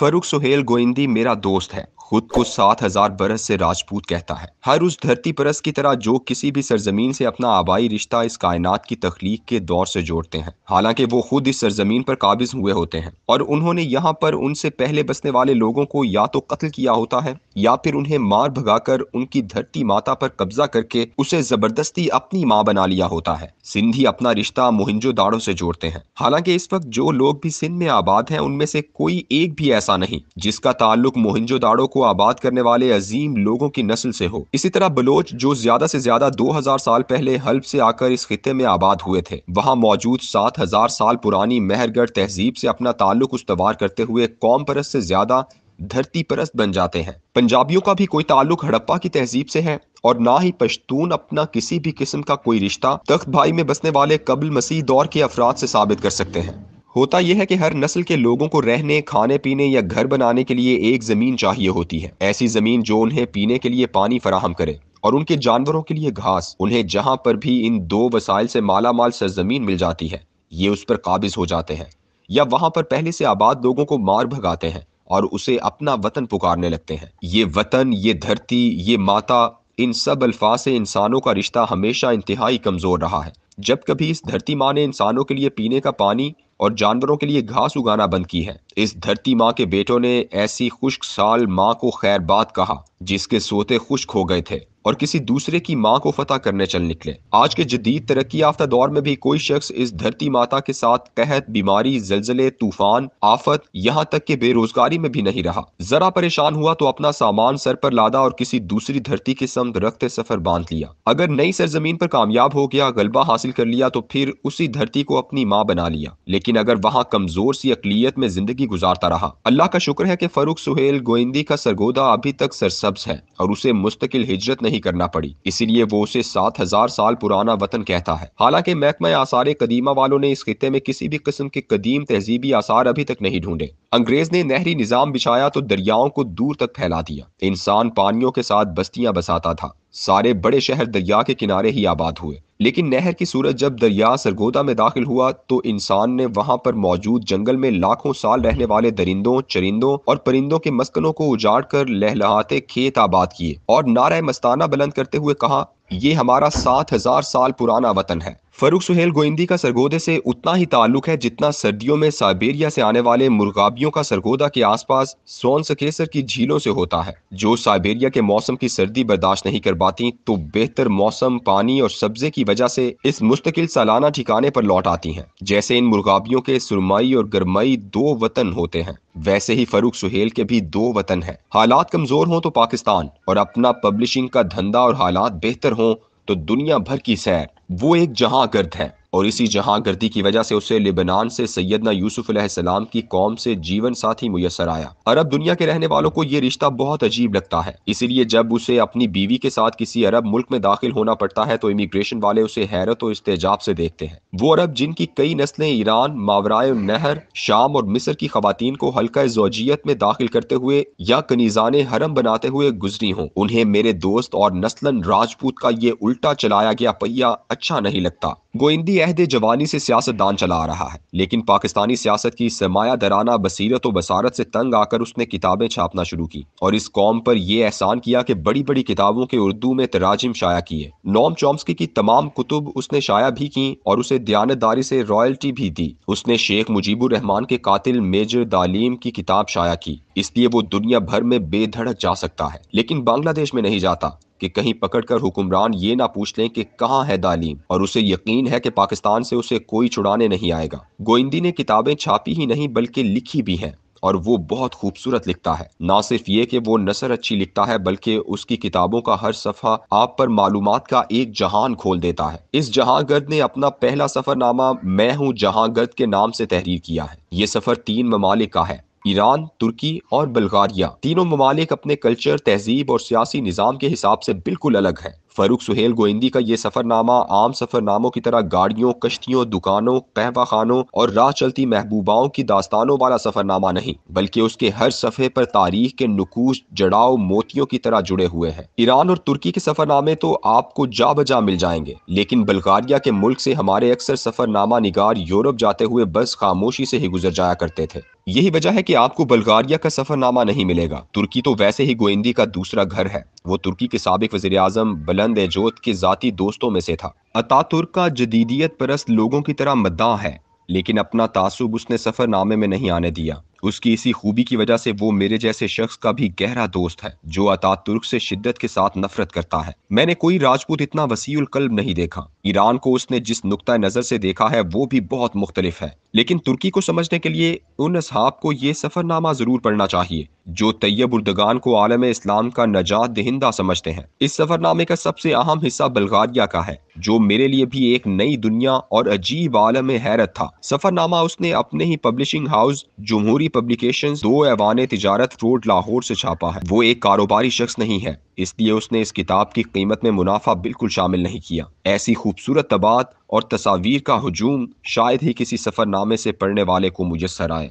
फरूक सुहेल गोइंदी मेरा दोस्त है। खुद को सात हज़ार बरस से राजपूत कहता है। हर उस धरती परस की तरह जो किसी भी सरजमीन से अपना आबाई रिश्ता इस कायनात की तखलीक के दौर से जोड़ते हैं। हालाँकि वो खुद इस सरजमीन पर काबिज हुए होते हैं और उन्होंने यहाँ पर उनसे पहले बसने वाले लोगों को या तो कत्ल किया होता है या फिर उन्हें मार भगाकर उनकी धरती माता पर कब्जा करके उसे ज़बरदस्ती अपनी माँ बना लिया होता है। सिंधी अपना रिश्ता मोहिंजो दाड़ों से जोड़ते हैं। हालाँकि इस वक्त जो लोग भी सिंध में आबाद हैं, उनमें से कोई एक भी ऐसा नहीं, जिसका ताल्लुक मोहिंजो दाड़ो को आबाद करने वाले अजीम लोगों की नस्ल से हो। इसी तरह बलोच, जो ज़्यादा से ज़्यादा 2000 साल पहले हल्ब से आकर इस खत्े में आबाद हुए थे, वहाँ मौजूद सात हज़ार साल पुरानी मेहरगढ़ तहजीब से अपना ताल्लुक उस्तवार करते हुए कौम परस्त से ज़्यादा धरती परस्त बन जाते हैं। पंजाबियों का भी कोई ताल्लुक हड़प्पा की तहजीब से है, और ना ही पश्तून अपना किसी भी किस्म का कोई रिश्ता तख्त भाई में बसने वाले कबल मसीह दौर के अफराद से साबित कर सकते हैं। होता यह है कि हर नस्ल के लोगों को रहने, खाने, पीने या घर बनाने के लिए एक ज़मीन चाहिए होती है। ऐसी ज़मीन जो उन्हें पीने के लिए पानी फराहम करे और उनके जानवरों के लिए घास, उन्हें जहाँ पर भी इन दो वसाइल से माला माल सरजमीन मिल जाती है, ये उस पर काबिज हो जाते हैं या वहाँ पर पहले से आबाद लोगों को मार भगाते हैं और उसे अपना वतन पुकारने लगते हैं। ये वतन, ये धरती, ये माता, इन सब अल्फाज से इंसानों का रिश्ता हमेशा इंतहाई कमज़ोर रहा है। जब कभी इस धरती माँ ने इंसानों के लिए पीने का पानी और जानवरों के लिए घास उगाना बंद की है। इस धरती माँ के बेटों ने ऐसी खुश्क साल माँ को खैर बात कहा, जिसके सोते खुश्क हो गए थे। और किसी दूसरे की माँ को फतह करने चल निकले। आज के जदीद तरक्की याफ्ता दौर में भी कोई शख्स इस धरती माता के साथ कहत, बीमारी, जलजले, तूफ़ान, आफत यहाँ तक के बेरोजगारी में भी नहीं रहा। जरा परेशान हुआ तो अपना सामान सर पर लादा और किसी दूसरी धरती के समत रखते सफ़र बाँध लिया। अगर नई सरजमीन पर कामयाब हो गया, गलबा हासिल कर लिया तो फिर उसी धरती को अपनी माँ बना लिया। लेकिन अगर वहाँ कमज़ोर सी अकलीत में ज़िंदगी गुजारता रहा। अल्लाह का शुक्र है की फरूख सुहेल गोइंदी का सरगोदा अभी तक सरसब्ज है और उसे मुस्तकिल हिजरत नहीं नहीं करना पड़ी। इसीलिए वो उसे सात हज़ार साल पुराना वतन कहता है। हालाँकि महकमा आसार कदीमा वालों ने इस खत्े में किसी भी किस्म के कदीम तहजीबी आसार अभी तक नहीं ढूंढे। अंग्रेज़ ने नहरी निज़ाम बिछाया तो दरियाओं को दूर तक फैला दिया। इंसान पानियों के साथ बस्तियाँ बसाता था। सारे बड़े शहर दरिया के किनारे ही आबाद हुए। लेकिन नहर की सूरज जब दरिया सरगोदा में दाखिल हुआ तो इंसान ने वहाँ पर मौजूद जंगल में लाखों साल रहने वाले दरिंदों, चरिंदों और परिंदों के मस्कनों को उजाड़ कर लहलहाते खेत आबाद किए और नारा मस्ताना बुलंद करते हुए कहा यह हमारा सात हज़ार साल पुराना वतन है। फरूख सुहेल गोइंदी का सरगोदे से उतना ही ताल्लुक है जितना सर्दियों में साइबेरिया से आने वाले मुर्गाबियों का सरगोदा के आसपास सोन सकेसर की झीलों से होता है। जो साइबेरिया के मौसम की सर्दी बर्दाश्त नहीं कर पाती तो बेहतर मौसम, पानी और सब्जे की वजह से इस मुस्तकिल सालाना ठिकाने पर लौट आती हैं। जैसे इन मुर्गाबियों के सुरमई और गरमई दो वतन होते हैं, वैसे ही फरूख सुहेल के भी दो वतन हैं। हालात कमज़ोर हों तो पाकिस्तान और अपना पब्लिशिंग का धंधा और हालात बेहतर हों तो दुनिया भर की सैर। वो एक जहाँ गर्द है। और इसी जहाँ गर्दी की वजह से उसे लिबनान से सैदना यूसुफ सलाम की कौम से जीवन साथी मुयसर आया। अरब दुनिया के रहने वालों को ये रिश्ता बहुत अजीब लगता है। इसीलिए जब उसे अपनी बीवी के साथ किसी अरब मुल्क में दाखिल होना पड़ता है तो इमिग्रेशन वाले उसे हैरत और इस्तेजाब से देखते हैं। वो अरब जिनकी कई नस्लें ईरान मावराय नहर, शाम और मिस्र की खातन को हल्का जोजियत में दाखिल करते हुए या कनीजान हरम बनाते हुए गुजरी हों, उन्हें मेरे दोस्त और नस्लन राजपूत का ये उल्टा चलाया गया पहिया अच्छा नहीं लगता। गोइंदी अहद जवानी से सियासतदान चला आ रहा है। लेकिन पाकिस्तानी सियासत की सरमाया दराना बसीरत व बसारत से तंग आकर उसने किताबें छापना शुरू की और इस कौम पर यह एहसान किया कि बड़ी बड़ी किताबों के उर्दू में तराजिम शाया किए नोम चॉम्स्की की तमाम कुतुब उसने शाया भी की और उसे दयानतदारी से रॉयल्टी भी दी। उसने शेख मुजीबुर रहमान के कातिल मेजर दालीम की किताब शाया की। इसलिए वो दुनिया भर में बेधड़क जा सकता है। लेकिन बांग्लादेश में नहीं जाता। कि कहीं पकड़कर हुक्मरान ये ना पूछ लें कि कहाँ है दालीम, और उसे यकीन है कि पाकिस्तान से उसे कोई छुड़ाने नहीं आएगा। गोइंदी ने किताबें छापी ही नहीं, बल्कि लिखी भी हैं, और वो बहुत खूबसूरत लिखता है। ना सिर्फ़ ये कि वो नसर अच्छी लिखता है, बल्कि उसकी किताबों का हर सफ़ा आप पर मालूम का एक जहान खोल देता है। इस जहाँ गर्द ने अपना पहला सफ़रनामा मैं हूँ जहाँ गर्द के नाम से तहरीर किया है। ये सफ़र तीन ममालिक का है। ईरान, तुर्की और बल्गारिया। तीनों ममालिक अपने कल्चर, तहजीब और सियासी निज़ाम के हिसाब से बिल्कुल अलग है। फरूख सुहेल गोइंदी का ये सफरनामा आम सफरनामों की तरह गाड़ियों, कश्तियों, दुकानों कहवा खानों और राह चलती महबूबाओं की दास्तानों वाला सफरनामा नहीं, बल्कि उसके हर सफ़े पर तारीख के नुकूश जड़ाव, मोतियों की तरह जुड़े हुए हैं। ईरान और तुर्की के सफरनामे तो आपको जा बजा मिल जाएँगे, लेकिन बल्गारिया के मुल्क से हमारे अक्सर सफरनामा निगार यूरोप जाते हुए बस खामोशी से ही गुजर जाया करते थे। यही वजह है कि आपको बल्गारिया का सफरनामा नहीं मिलेगा। तुर्की तो वैसे ही गोइंदी का दूसरा घर है। वो तुर्की के सबक वजी अजम बुलंद एजोत के जाती दोस्तों में से था। अता तुर्क का जदीदियत परस्त लोगों की तरह मद्दा है, लेकिन अपना तासुब उसने सफरनामे में नहीं आने दिया। उसकी इसी खूबी की वजह से वो मेरे जैसे शख्स का भी गहरा दोस्त है, जो अतात तुर्क से शिद्दत के साथ नफरत करता है। मैंने कोई राजपूत इतना वसीउल कल्ब नहीं देखा। ईरान को उसने जिस नुकता नज़र से देखा है, वो भी बहुत मुख्तलिफ़ है। लेकिन तुर्की को समझने के लिए उन असहाब को ये सफरनामा ज़रूर पढ़ना चाहिए, जो तैयब उर्दगान को आलम इस्लाम का नजात दहिंदा समझते हैं। इस सफरनामे का सबसे अहम हिस्सा बल्गारिया का है, जो मेरे लिए भी एक नई दुनिया और अजीब आलम हैरत था। सफरनामा उसने अपने ही पब्लिशिंग हाउस, जमहूरी पब्लिकेशन दो ऐवान तजारत रोड लाहौर से छापा है। वो एक कारोबारी शख्स नहीं है, इसलिए उसने इस किताब की कीमत में मुनाफा बिल्कुल शामिल नहीं किया। ऐसी खूबसूरत तबाद और तस्वीर का हजूम शायद ही किसी सफरनामे से पढ़ने वाले को मुयसर आए।